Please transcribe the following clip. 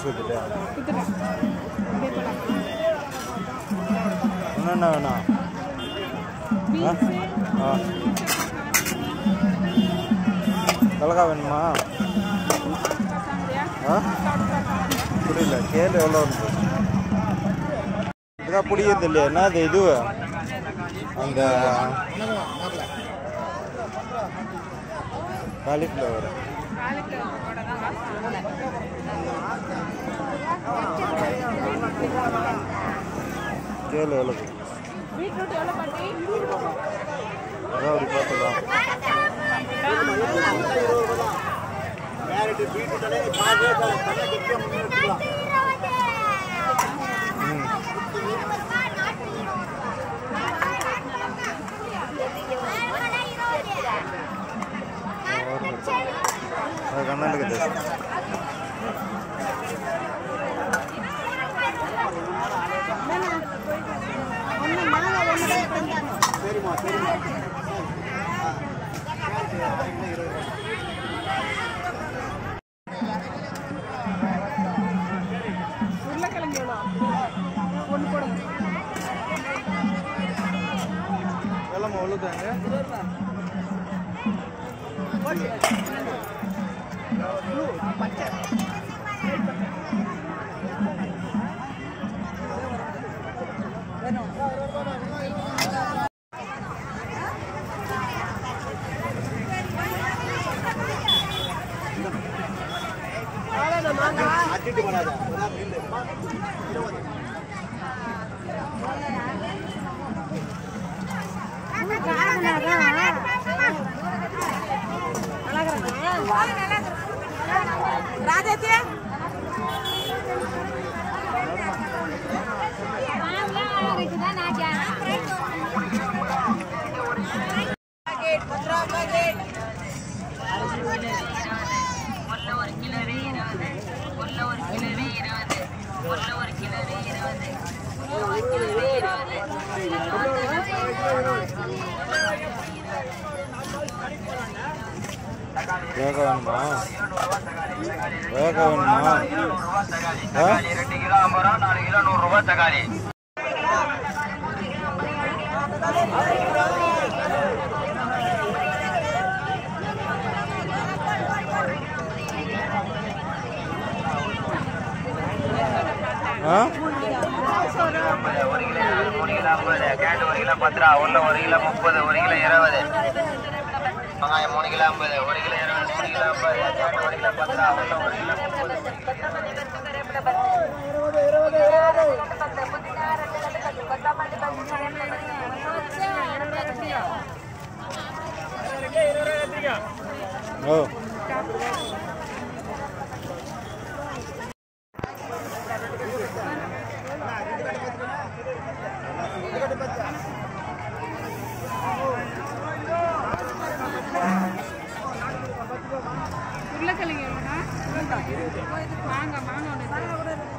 காசு கொடுத்துட்டியா கொடுத்துட்டேன் அப்படியே போலாம். இன்னும் என்ன வேணும் ஆ? மிளகா வேணுமா? ஆ? புரியல. கேளு எவ்வளோ இதான் பிடிக்கிறது இல்லையா. என்னது இது? அந்த காலிஃப்ளவர். கேளு எவ்வளோ பீட்ரூட் எவ்வளோ பாட்டி? அதான் அப்படி பார்த்துக்கலாம் அது கண்ணனுக்கு தெரியும் உருளைக்கிழங்கு எவ்வளோ ஒன்று போடுங்க 아, 아, 아, 아, 아, 아, வேக வேணுமா வேக வேணுமா ரெண்டு கிலோ ஐம்பது ரூபா நாலு கிலோ நூறு ரூபாய் தக்காளி ஒரு கிலோ மூணு கிலோ ஐம்பது கேரட் ஒரு கிலோ பத்து ரூபா ஒன்று ஒரு கிலோ முப்பது ஒரு கிலோ இருபது. வெங்காயம் மூணு கிலோ ஐம்பது ஒரு கிலோ இருபது மூணு கிலோ ஐம்பது ஒரு கிலோ பத்து ரூபா ஒரு கிலோ முப்பது ஓ உருளைக்கிழங்கு எவ்வளோண்ணா வாங்க வாங்க. ஒன்று